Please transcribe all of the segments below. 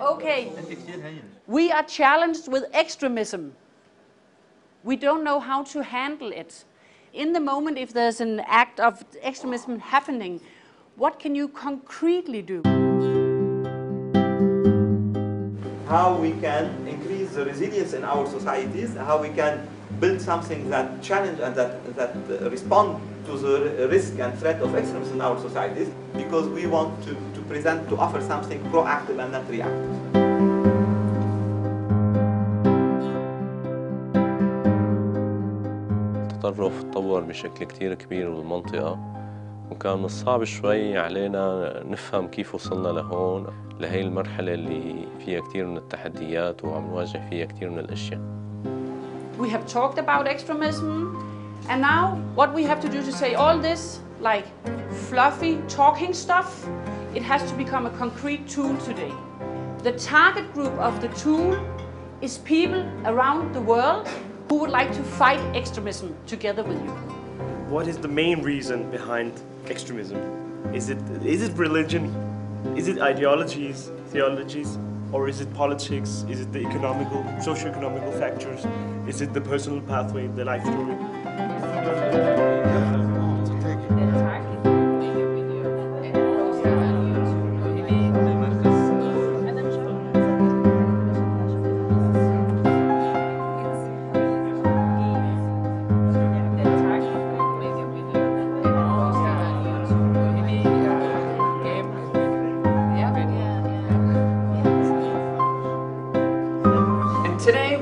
Okay, we are challenged with extremism. We don't know how to handle it. In the moment, if there's an act of extremism happening, what can you concretely do? How we can increase the resilience in our societies, how we can build something that challenge and that, that uh, respond to the risk and threat of extremism in our societies, because we want to, to present, to offer something proactive and not reactive. التطرف تطور بشكل كتير كبير بالمنطقة وكان من الصعب شوي علينا نفهم كيف وصلنا لهون لهي المرحلة اللي فيها كتير من التحديات وعم نواجه فيها كتير من الأشياء We have talked about extremism, and now what we have to do to say all this, like fluffy talking stuff, it has to become a concrete tool today. The target group of the tool is people around the world who would like to fight extremism together with you. What is the main reason behind extremism? Is it, is it religion? Is it ideologies, theologies? Or is it politics? Is it the economical, socio-economical factors? Is it the personal pathway, the life story?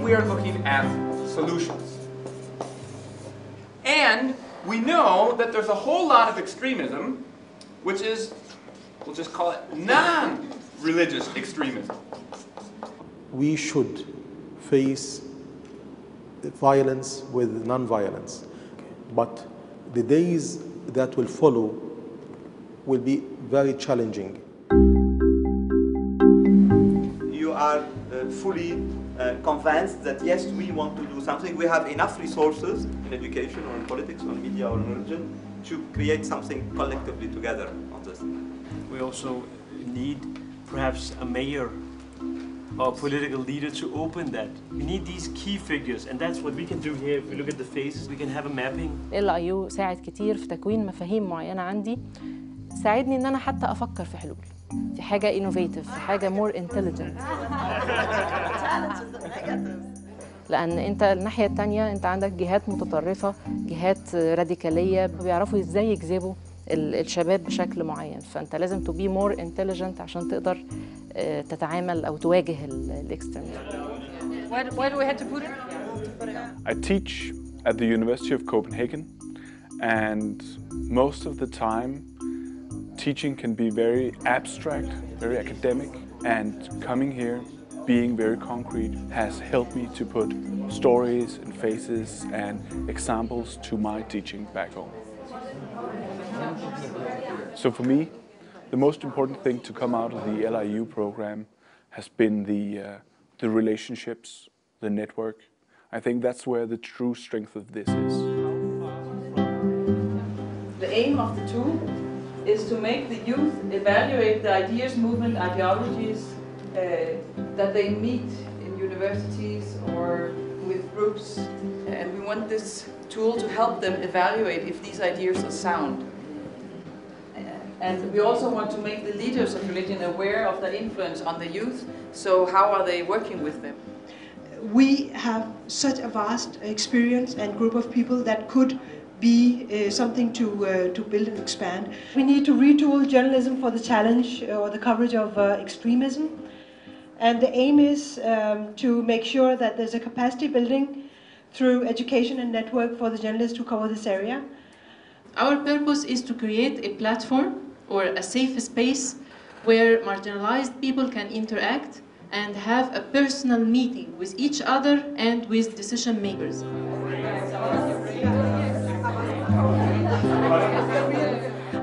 We are looking at solutions. And we know that there's a whole lot of extremism, which is, we'll just call it non religious extremism. we should face violence with non-violence. But the days that will follow will be very challenging. You are uh, fully uh, convinced that yes, we want to do something. We have enough resources in education or in politics or in media or in religion to create something collectively together on this. We also need perhaps a mayor or political leader to open that. We need these key figures, and that's what we can do here. If we look at the faces, we can have a mapping. ال اي يو ساعد كتير في تكوين مفاهيم معينه عندي ساعدني ان انا حتى افكر في حلول في حاجه انوفيتيف في حاجه مور انتليجنت لأن أنت الناحية التانية أنت عندك جهات متطرفة جهات راديكالية بيعرفوا إزاي يجذبوا ال- الشباب بشكل معين. فأنت لازم تو بي مور انتليجنت عشان تقدر آه، تتعامل أو تواجه الاكستريميزم Where, where do we have to put it? I teach at the University of Copenhagen, and most of the time, teaching can be very abstract, very academic, and coming here, being very concrete, has helped me to put stories and faces and examples to my teaching back home. So for me, the most important thing to come out of the LIU program has been the, uh, the relationships, the network. I think that's where the true strength of this is. The aim of the tool is to make the youth evaluate the ideas, movement, ideologies uh, that they meet in universities or with groups. And we want this tool to help them evaluate if these ideas are sound. And we also want to make the leaders of religion aware of their influence on the youth. So how are they working with them? we have such a vast experience and group of people that could be uh, something to, uh, to build and expand. We need to retool journalism for the challenge uh, or the coverage of uh, extremism. And the aim is um, to make sure that there's a capacity building through education and network for the journalists to cover this area. Our purpose is to create a platform or a safe space where marginalized people can interact and have a personal meeting with each other and with decision makers.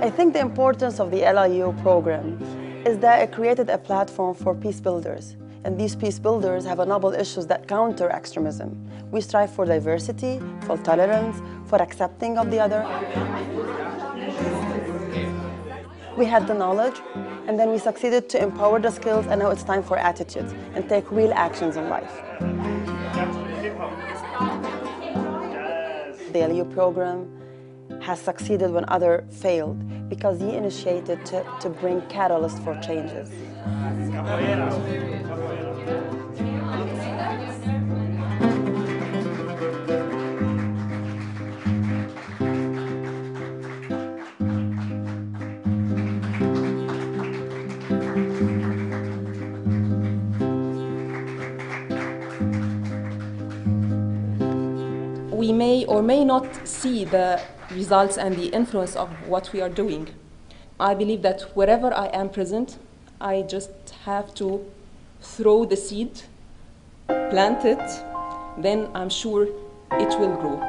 I think the importance of the LIU program is that it created a platform for peace builders. And these peace builders have a noble issues that counter extremism. We strive for diversity, for tolerance, for accepting of the other. We had the knowledge, and then we succeeded to empower the skills, and now it's time for attitudes and take real actions in life. The LIU program has succeeded when other failed because he initiated to, to bring catalyst for changes. we may or may not see the results and the influence of what we are doing. I believe that wherever I am present, I just have to throw the seed, plant it, then I'm sure it will grow.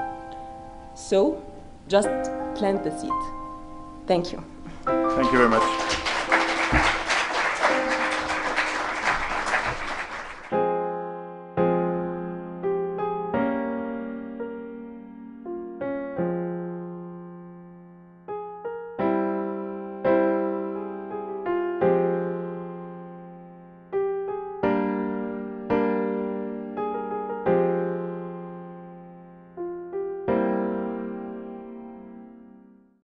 So just plant the seed. Thank you. Thank you very much.